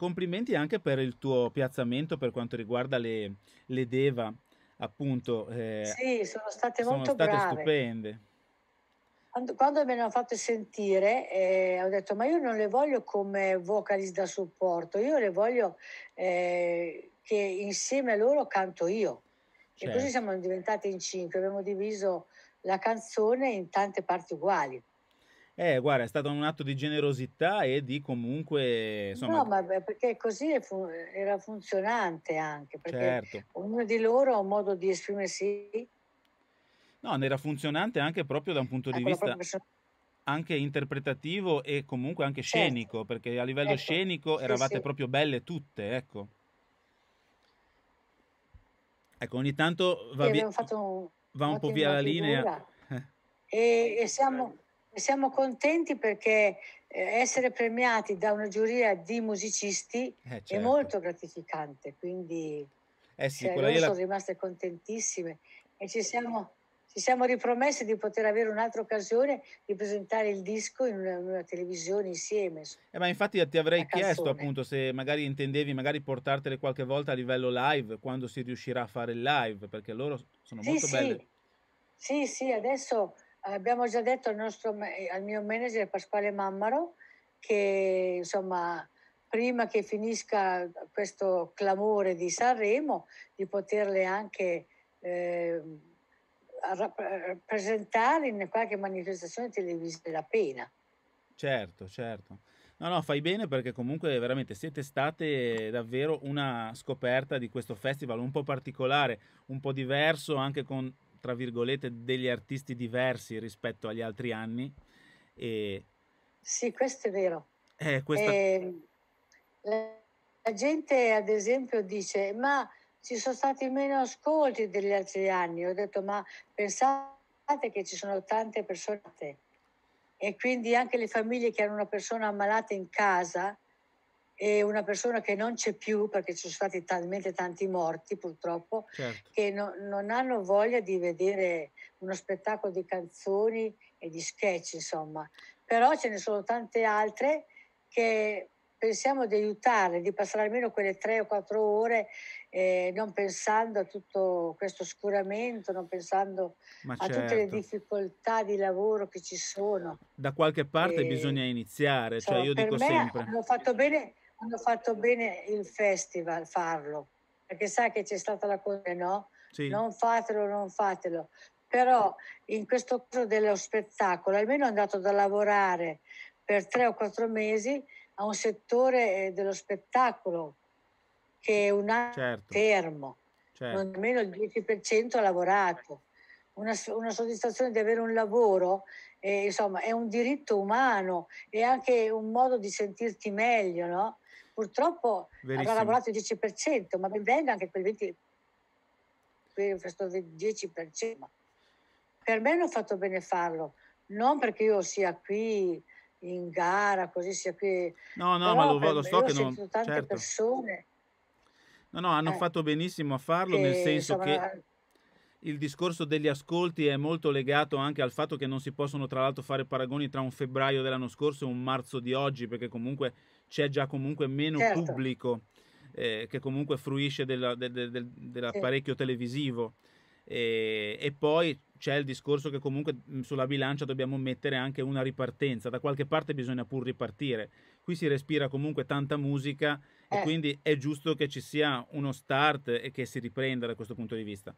complimenti anche per il tuo piazzamento per quanto riguarda le, le Deva, appunto. Eh, sì, sono state sono molto state brave. stupende. Quando, me ne hanno fatto sentire, eh, ho detto: Ma io non le voglio come vocalist da supporto, io le voglio eh, che insieme a loro canto io. Certo. E così certo. siamo diventati in cinque, abbiamo diviso la canzone in tante parti uguali. Eh, guarda, è stato un atto di generosità e di comunque... Insomma... No, ma perché così era funzionante anche, perché certo. ognuno di loro ha un modo di esprimersi. No, era funzionante anche proprio da un punto di ecco, vista anche interpretativo e comunque anche certo. scenico, perché a livello ecco. scenico eravate sì. proprio belle tutte, ecco. Ecco, ogni tanto va, via, un, va un po' via la linea. e, e siamo siamo contenti perché eh, essere premiati da una giuria di musicisti eh, certo. è molto gratificante, quindi eh sì, cioè, loro sono rimaste contentissime e ci siamo, ci siamo ripromessi di poter avere un'altra occasione di presentare il disco in una, in una televisione insieme. Eh, ma infatti ti avrei chiesto appunto se magari intendevi magari portartele qualche volta a livello live, quando si riuscirà a fare il live, perché loro sono molto sì. belle. Sì, sì, adesso abbiamo già detto al, nostro, al mio manager Pasquale Mammaro che insomma prima che finisca questo clamore di Sanremo di poterle anche eh, presentare in qualche manifestazione televisiva della pena. Certo, certo. No, no, fai bene perché comunque veramente siete state davvero una scoperta di questo festival un po' particolare, un po' diverso anche con tra virgolette, degli artisti diversi rispetto agli altri anni. E... Sì, questo è vero. Eh, questa... eh, la, gente, ad esempio, dice, ma ci sono stati meno ascolti degli altri anni. Ho detto, ma pensate che ci sono tante persone e quindi anche le famiglie che hanno una persona ammalata in casa e una persona che non c'è più perché ci sono stati talmente tanti morti purtroppo certo. che no, non hanno voglia di vedere uno spettacolo di canzoni e di sketch insomma però ce ne sono tante altre che pensiamo di aiutare, di passare almeno quelle tre o quattro ore eh, non pensando a tutto questo oscuramento, non pensando Ma a certo. tutte le certo. difficoltà di lavoro che ci sono. Da qualche parte e, bisogna iniziare, cioè io dico sempre. Hanno fatto bene hanno fatto bene il festival farlo, perché sai che c'è stata la cosa, no? Sì. Non fatelo, non fatelo. Però in questo caso dello spettacolo, almeno è andato da lavorare per tre o quattro mesi a un settore eh, dello spettacolo che è un anno certo. fermo, certo. non almeno il 10% ha lavorato. Una, una, soddisfazione di avere un lavoro, eh, insomma, è un diritto umano, è anche un modo di sentirti meglio, no? Purtroppo Verissimo. avrà lavorato il 10%, ma ben venga anche quel 20%, questo 10%. Per me hanno fatto bene farlo, non perché io sia qui in gara, così sia qui. No, no, ma lo, lo so che non... tante certo. persone. No, no, hanno eh, fatto benissimo a farlo, che, nel senso insomma, che il discorso degli ascolti è molto legato anche al fatto che non si possono tra l'altro fare paragoni tra un febbraio dell'anno scorso e un marzo di oggi, perché comunque c'è già comunque meno certo. pubblico eh, che comunque fruisce della, del, del, dell'apparecchio sì. televisivo. E, e, poi c'è il discorso che comunque sulla bilancia dobbiamo mettere anche una ripartenza, da qualche parte bisogna pur ripartire. Qui si respira comunque tanta musica eh. e quindi è giusto che ci sia uno start e che si riprenda da questo punto di vista.